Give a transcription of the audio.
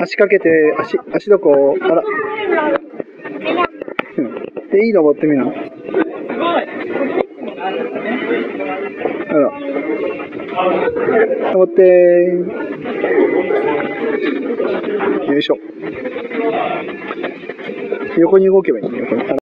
足かけて、足、足どこ、あら。うん。で、いい登ってみな。あら。登ってよいしょ。横に動けばいいね、横に。